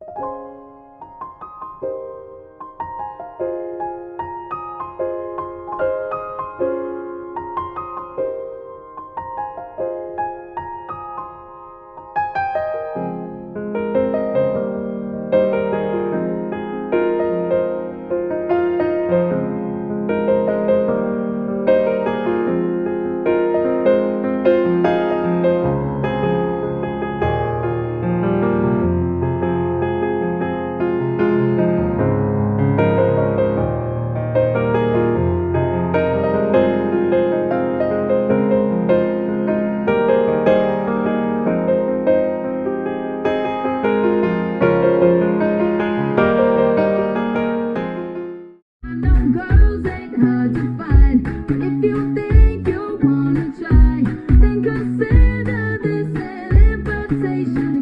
you hard to find. But if you think you wanna try, then consider this an invitation.